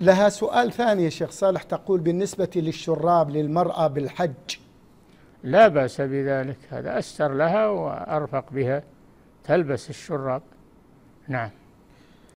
لها سؤال ثاني يا شيخ صالح تقول بالنسبة للشراب للمرأة بالحج. لا بأس بذلك هذا أستر لها وأرفق بها تلبس الشراب. نعم.